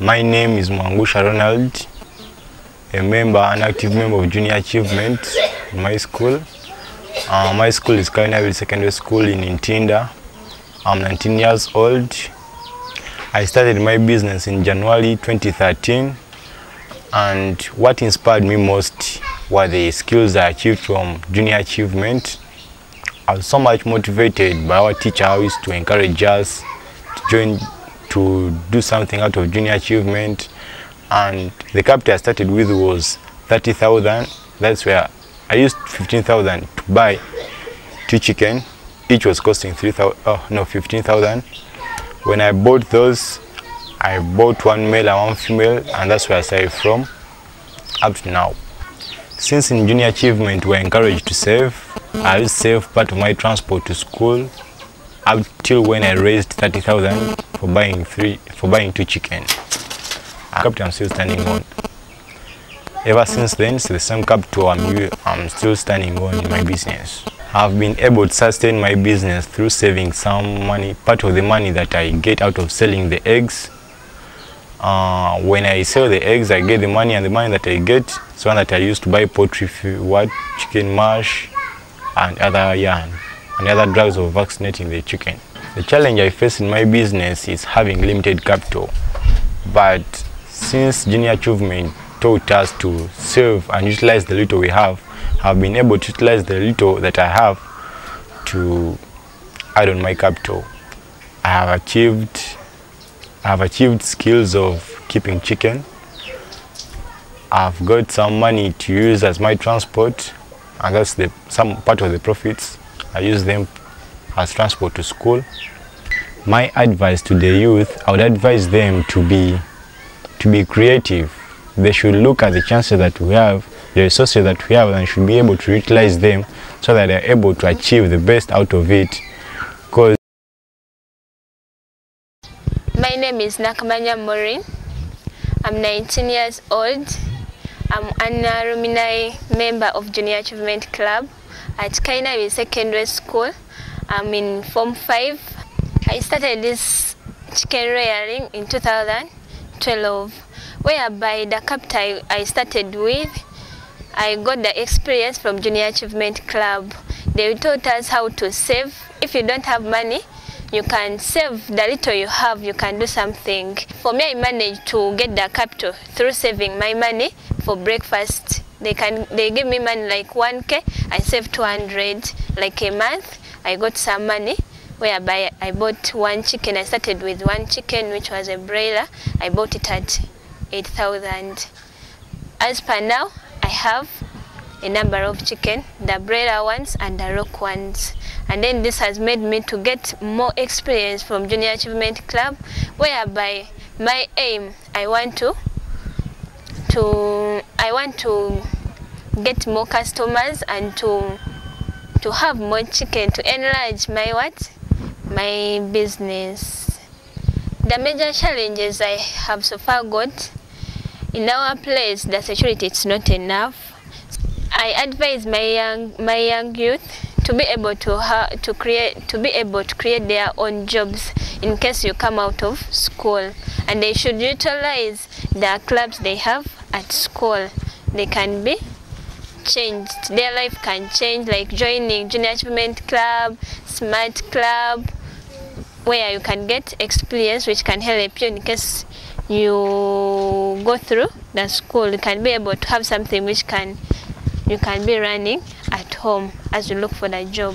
My name is Mwangusha Ronald, a member, an active member of Junior Achievement in my school. Uh, my school is Kainaville Secondary School in Intinda. I'm 19 years old. I started my business in January 2013 and what inspired me most were the skills I achieved from Junior Achievement. I was so much motivated by our teacher who used to encourage us to join to do something out of junior achievement. And the capital I started with was 30,000 that's where I used 15,000 to buy two chicken. Each was costing 3,000 oh no 15,000 when I bought those I bought one male and one female and that's where I started from up to now since in junior achievement we're encouraged to save I save part of my transport to school up till when I raised 30,000 for buying three for buying two chicken. Capital I'm still standing on. Ever since then, it's the same capital I'm, I'm still standing on in my business. I've been able to sustain my business through saving some money, part of the money that I get out of selling the eggs. Uh, when I sell the eggs, I get the money, and the money that I get is one that I use to buy poultry, what chicken mash, and other yarn and other drugs of vaccinating the chicken. The challenge I face in my business is having limited capital, but since Junior Achievement taught us to save and utilize the little we have, I've been able to utilize the little that I have to add on my capital. I have achieved, I have achieved skills of keeping chicken. I've got some money to use as my transport, and that's the some part of the profits. I use them as transport to school. My advice to the youth, I would advise them to be to be creative. They should look at the chances that we have, the resources that we have, and should be able to utilize them so that they're able to achieve the best out of it. My name is Nakamanya Maureen. I'm 19 years old. I'm an alumni member of Junior Achievement Club at Kainaville Secondary School. I'm in Form 5. I started this chicken rearing in 2012, whereby the capital I started with, I got the experience from Junior Achievement Club. They taught us how to save. If you don't have money, you can save the little you have, you can do something. For me, I managed to get the capital through saving my money for breakfast. They can they give me money like 1k, I save 200 like a month. I got some money whereby I bought one chicken. I started with one chicken which was a broiler. I bought it at 8,000. As per now, I have a number of chicken, the broiler ones and the rock ones. And then this has made me to get more experience from Junior Achievement Club, whereby my aim, I want to, to, I want to get more customers and to, to have more chicken to enlarge my what, my business. The major challenges I have so far got in our place, the security is not enough. I advise my young my young youth to be able to ha to create to be able to create their own jobs in case you come out of school. And they should utilize the clubs they have at school. They can be changed. Their life can change like joining junior achievement club smart club where you can get experience which can help you in case you go through the school. You can be able to have something which can you can be running at home as you look for the job